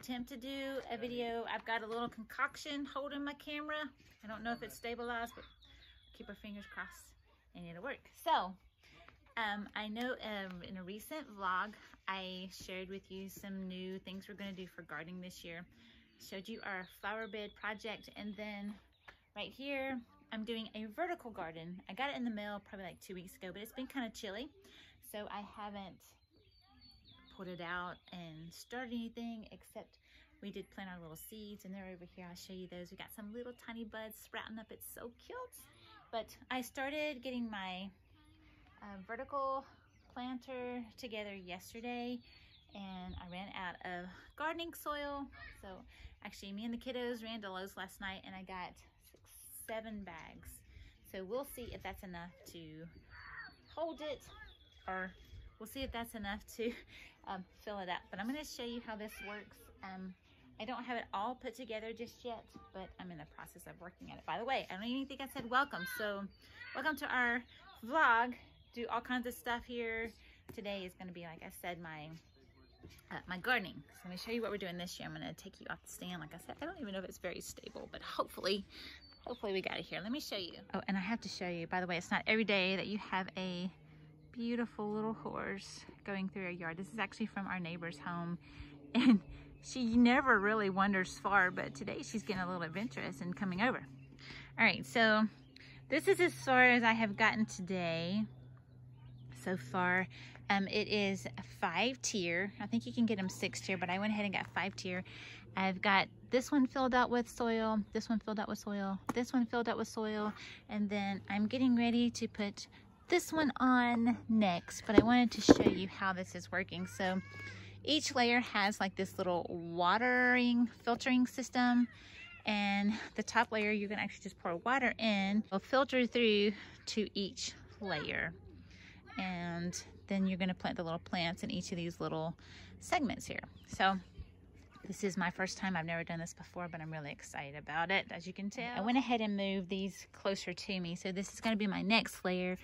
attempt to do a video. I've got a little concoction holding my camera. I don't know if it's stabilized, but keep our fingers crossed and it'll work. So, um, I know um, in a recent vlog, I shared with you some new things we're gonna do for gardening this year. Showed you our flower bed project and then right here, I'm doing a vertical garden. I got it in the mail probably like two weeks ago, but it's been kind of chilly. So I haven't pulled it out and started anything except we did plant our little seeds and they're over here. I'll show you those. We got some little tiny buds sprouting up. It's so cute. But I started getting my uh, vertical planter together yesterday and I ran out of gardening soil. So actually me and the kiddos ran to Lowe's last night and I got six, seven bags. So we'll see if that's enough to hold it or we'll see if that's enough to um, fill it up. But I'm gonna show you how this works. Um, I don't have it all put together just yet, but I'm in the process of working at it. By the way, I don't even think I said welcome. So welcome to our vlog. Do all kinds of stuff here. Today is gonna be, like I said, my uh, my gardening. So let me show you what we're doing this year. I'm gonna take you off the stand. Like I said, I don't even know if it's very stable, but hopefully, hopefully we got it here. Let me show you. Oh, and I have to show you, by the way, it's not every day that you have a beautiful little horse going through a yard. This is actually from our neighbor's home. And she never really wanders far, but today she's getting a little adventurous and coming over. All right, so this is as far as I have gotten today so far. Um, it is five tier. I think you can get them six tier, but I went ahead and got five tier. I've got this one filled out with soil, this one filled out with soil, this one filled out with soil, and then I'm getting ready to put this one on next, but I wanted to show you how this is working. So each layer has like this little watering filtering system and the top layer you can actually just pour water in. It'll filter through to each layer and then you're going to plant the little plants in each of these little segments here. So this is my first time. I've never done this before, but I'm really excited about it, as you can tell. I went ahead and moved these closer to me. So this is going to be my next layer.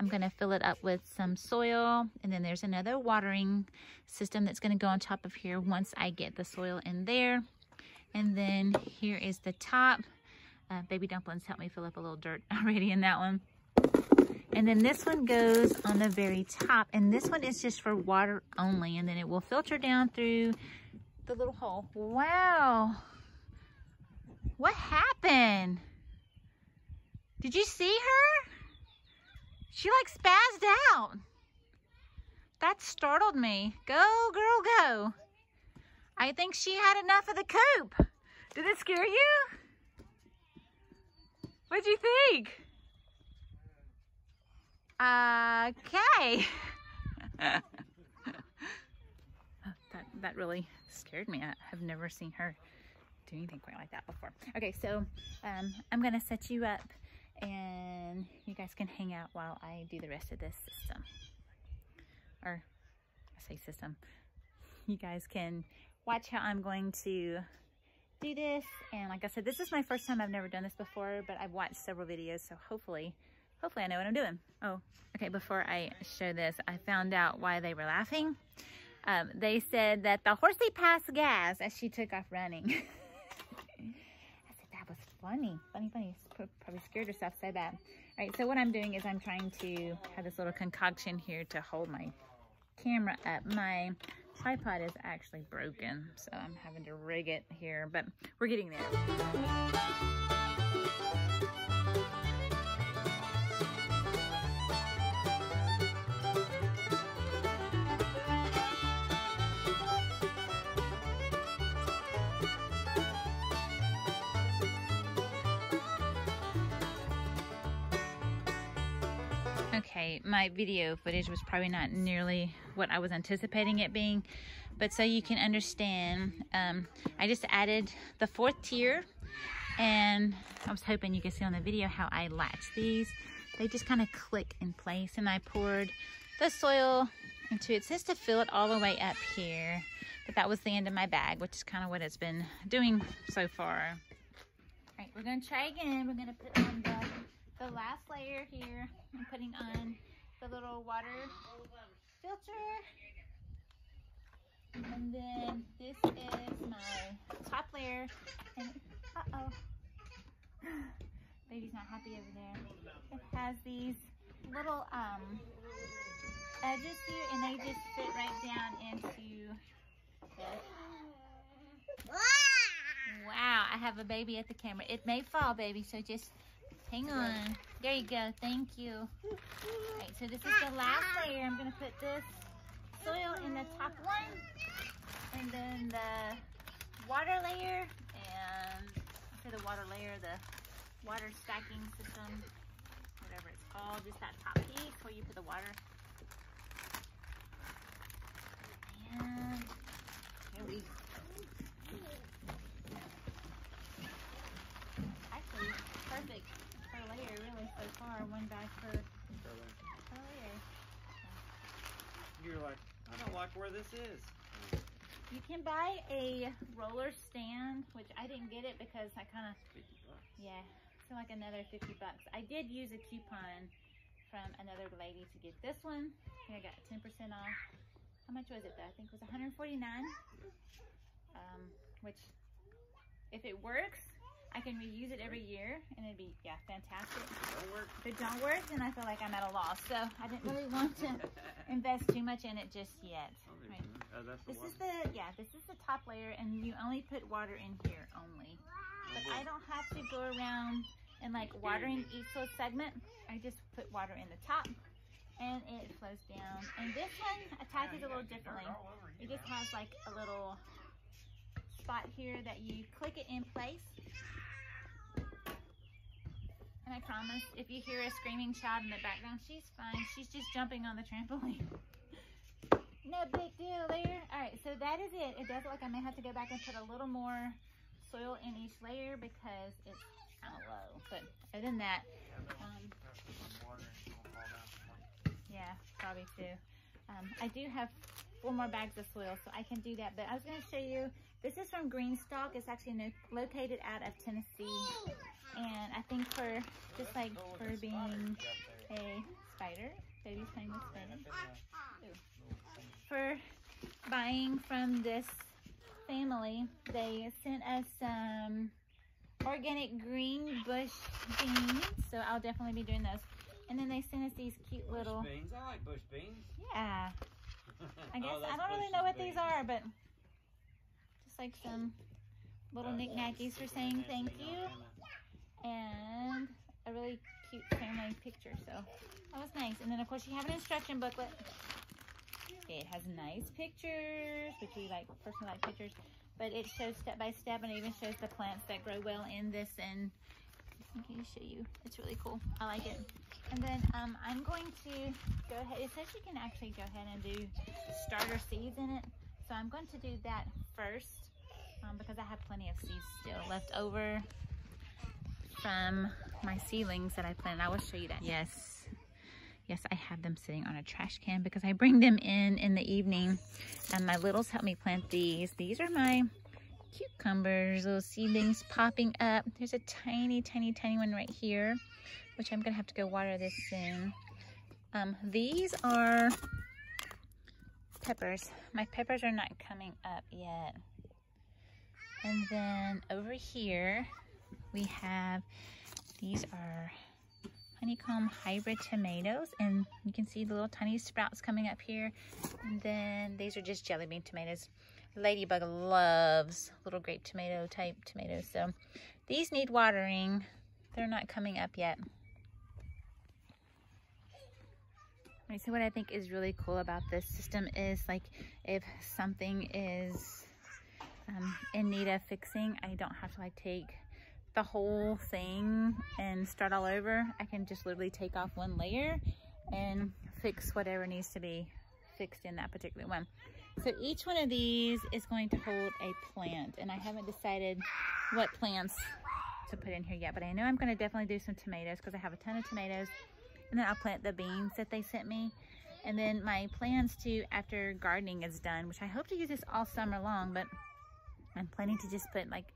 I'm going to fill it up with some soil, and then there's another watering system that's going to go on top of here once I get the soil in there. And then here is the top. Uh, baby dumplings helped me fill up a little dirt already in that one. And then this one goes on the very top. And this one is just for water only. And then it will filter down through the little hole. Wow. What happened? Did you see her? She like spazzed out. That startled me. Go, girl, go. I think she had enough of the coop. Did it scare you? What'd you think? Okay. that, that really scared me. I have never seen her do anything quite like that before. Okay, so um, I'm gonna set you up and you guys can hang out while I do the rest of this system. Or I say system. You guys can watch how I'm going to do this. And like I said, this is my first time. I've never done this before, but I've watched several videos, so hopefully hopefully I know what I'm doing. Oh, okay, before I show this, I found out why they were laughing. Um, they said that the horsey passed gas as she took off running. I said, that was funny. Funny, funny. Probably scared herself so bad. All right, so what I'm doing is I'm trying to have this little concoction here to hold my camera up. My tripod is actually broken, so I'm having to rig it here, but we're getting there. My video footage was probably not nearly what I was anticipating it being, but so you can understand, um, I just added the fourth tier and I was hoping you could see on the video how I latch these. They just kind of click in place and I poured the soil into it just to fill it all the way up here. But that was the end of my bag, which is kind of what it's been doing so far. All right, we're gonna try again. We're gonna put on the the last layer here, I'm putting on the little water filter. And then this is my top layer. And uh-oh. Baby's not happy over there. It has these little um edges here and they just fit right down into this. Wow, I have a baby at the camera. It may fall, baby, so just hang on. There you go. Thank you. All right, so this is the last layer. I'm going to put this soil in the top one and then the water layer and for the water layer, the water stacking system, whatever it's called, just that top piece where you put the water. And here we Actually, perfect per layer really so far, one bag per, per layer. You're like, I don't like where this is. You can buy a roller stand, which I didn't get it because I kind of, 50 bucks. yeah, so like another 50 bucks. I did use a coupon from another lady to get this one. I I got 10% off. How much was it though? I think it was 149 um, which if it works, I can reuse it every year and it'd be, yeah, fantastic. Don't work. If it don't work, then I feel like I'm at a loss. So I didn't really want to invest too much in it just yet. Right. Oh, the This one. is the, yeah, this is the top layer and you only put water in here only. But I don't have to go around and like watering each little segment. I just put water in the top and it flows down. And this one attaches a little differently. It just has like a little spot here that you click it in place. And I promise, if you hear a screaming child in the background, she's fine. She's just jumping on the trampoline. no big deal there. All right, so that is it. It does look like I may have to go back and put a little more soil in each layer because it's kind of low. But other than that, um, yeah, probably too. Um, I do have four more bags of soil, so I can do that. But I was going to show you, this is from GreenStalk. It's actually no, located out of Tennessee. And I think for, just like for being a spider, baby's playing with spider. For buying from this family, they sent us some organic green bush beans. So I'll definitely be doing those. And then they sent us these cute Bush little, beans. I like bush beans. yeah, I guess Oh, I don't really know what these are, but just like some little Uh, knickknackies for saying thank you, and a really cute family picture. So that was nice. And then of course you have an instruction booklet. It has nice pictures, which we like personally like pictures, but it shows step by step and it even shows the plants that grow well in this. And I can show you. It's really cool. I like it. And then um, I'm going to go ahead. It says you can actually go ahead and do starter seeds in it. So I'm going to do that first um, because I have plenty of seeds still left over from my seedlings that I planted. I will show you that. Yes. Yes, I have them sitting on a trash can because I bring them in in the evening and my littles help me plant these. These are my cucumbers, little seedlings popping up. There's a tiny, tiny, tiny one right here, which I'm gonna have to go water this soon. Um, these are peppers. My peppers are not coming up yet. And then over here, we have, these are honeycomb hybrid tomatoes. And you can see the little tiny sprouts coming up here. And then these are just jelly bean tomatoes. Ladybug loves little grape tomato type tomatoes. So these need watering. They're not coming up yet. Right, so what I think is really cool about this system is like if something is um, in need of fixing, I don't have to like take the whole thing and start all over. I can just literally take off one layer and fix whatever needs to be fixed in that particular one. So each one of these is going to hold a plant and I haven't decided what plants to put in here yet, but I know I'm gonna definitely do some tomatoes because I have a ton of tomatoes and then I'll plant the beans that they sent me. And then my plans to, after gardening is done, which I hope to use this all summer long, but I'm planning to just put like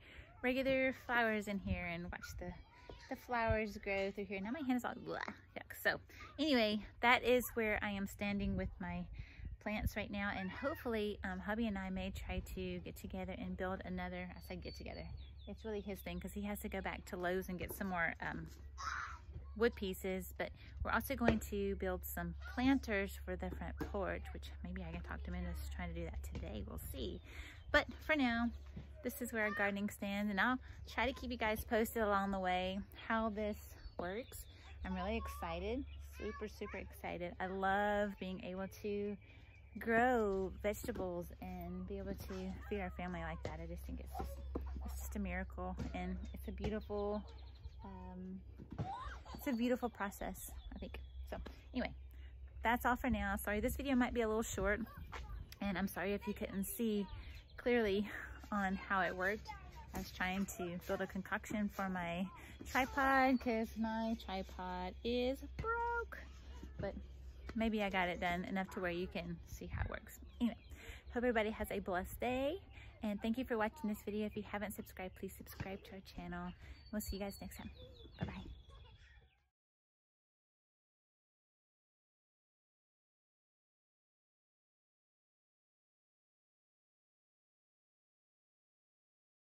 regular flowers in here and watch the the flowers grow through here. Now my hand is all yuck. So anyway, that is where I am standing with my plants right now and hopefully um, hubby and I may try to get together and build another, I said get together. It's really his thing because he has to go back to Lowe's and get some more um, wood pieces, but we're also going to build some planters for the front porch, which maybe I can talk to him into trying to do that today. We'll see. But for now, this is where our gardening stands, and I'll try to keep you guys posted along the way how this works. I'm really excited, super, super excited. I love being able to grow vegetables and be able to feed our family like that. I just think it's just, it's just a miracle, and it's a beautiful, um, it's a beautiful process, I think. So anyway, that's all for now. Sorry, this video might be a little short, and I'm sorry if you couldn't see clearly on how it worked. I was trying to build a concoction for my tripod because my tripod is broke. But maybe I got it done enough to where you can see how it works. Anyway, hope everybody has a blessed day. And thank you for watching this video. If you haven't subscribed, please subscribe to our channel. We'll see you guys next time.